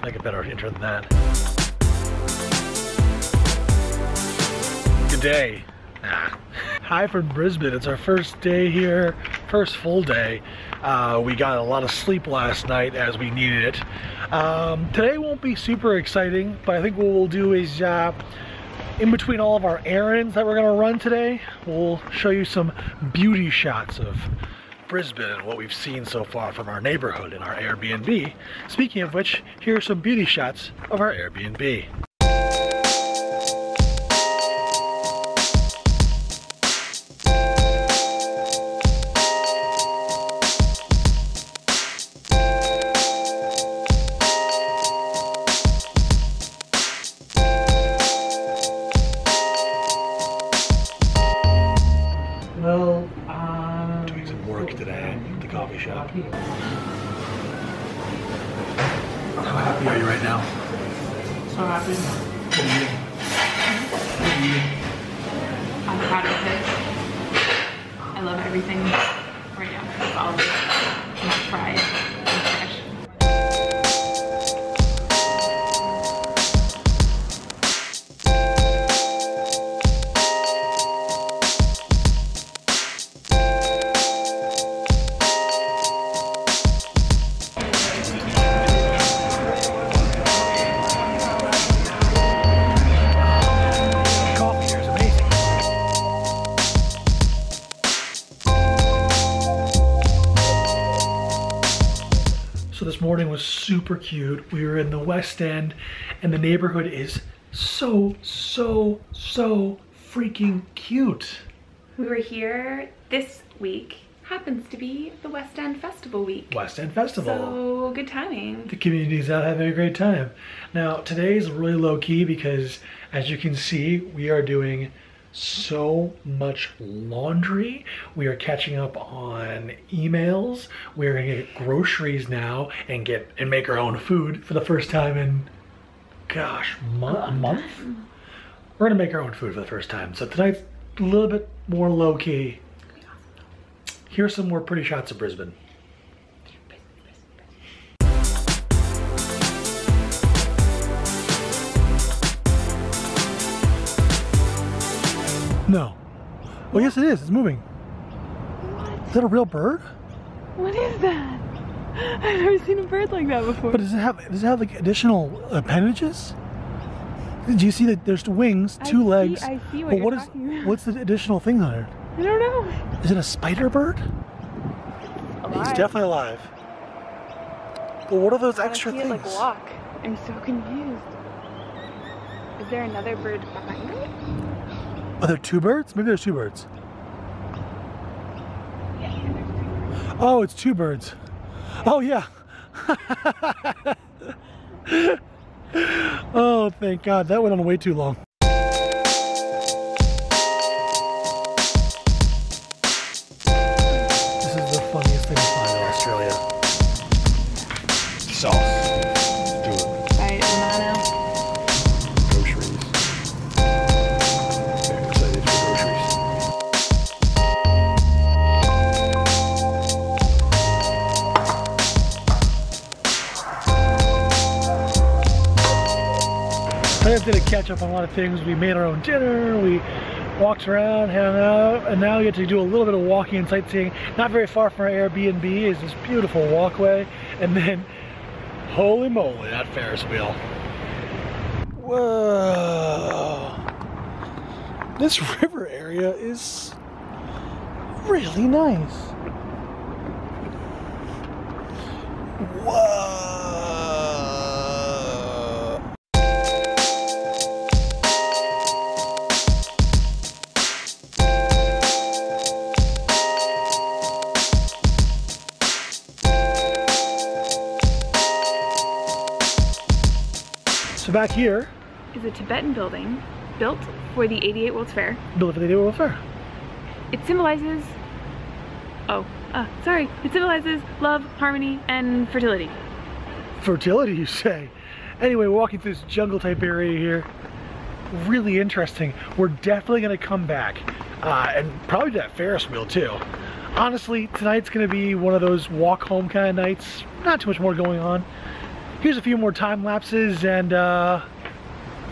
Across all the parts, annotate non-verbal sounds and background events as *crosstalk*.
Let's make a better intro than that. Good day. Ah. Hi from Brisbane. It's our first day here, first full day. Uh, we got a lot of sleep last night as we needed it. Um, today won't be super exciting, but I think what we'll do is uh, in between all of our errands that we're gonna run today, we'll show you some beauty shots of Brisbane and what we've seen so far from our neighborhood in our Airbnb. Speaking of which, here are some beauty shots of our Airbnb. Shop. How happy are you right now? So happy. What are you eating? What are you eating? avocado toast. I love everything right now. This morning was super cute. We were in the West End and the neighborhood is so, so, so freaking cute. We were here this week. Happens to be the West End Festival week. West End Festival. So good timing. the community's out having a great time. Now, today is really low key because, as you can see, we are doing so much laundry. We are catching up on emails. We're gonna get groceries now and get and make our own food for the first time in, gosh, a month. We're gonna make our own food for the first time. So tonight's a little bit more low key. Here's some more pretty shots of Brisbane. No. Oh yes, it is. It's moving. Is that a real bird? What is that? I've never seen a bird like that before. But does it have does it have like additional appendages? Do you see that there's wings, I two see- legs? I see what but you're what is talking about. what's the additional thing on it? I don't know. Is it a spider bird? He's definitely alive. But what are those extra I see things? it like walk. I'm so confused. Is there another bird behind it? Are there two birds? Maybe there's two birds. Oh, it's two birds. Oh yeah. *laughs* oh, thank God. That went on way too long. Did a catch up on a lot of things. We made our own dinner. We walked around, hung out, and now we get to do a little bit of walking and sightseeing. Not very far from our Airbnb is this beautiful walkway, and then, holy moly, that Ferris wheel. Whoa. This *laughs* river area is really nice. Whoa. Back here, Is a Tibetan building built for the 88 World's Fair. built for the Day World Fair. It symbolizes. Oh, uh, sorry. It symbolizes love, harmony, and fertility. fertility, you say. Anyway, we're walking through this jungle type area here. Really interesting. We're definitely gonna come back uh, and probably that Ferris wheel too. Honestly, tonight's gonna be one of those walk home kind of nights. Not too much more going on. Here's a few more time lapses and uh,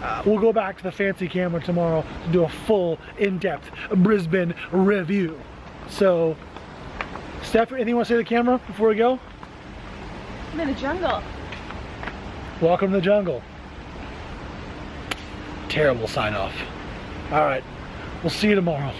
uh, we'll go back to the fancy camera tomorrow to do a full in-depth Brisbane review. So, Steph, anything you want to say to the camera before we go? I'm in the jungle. Welcome to the jungle. Terrible sign off. All right, we'll see you tomorrow.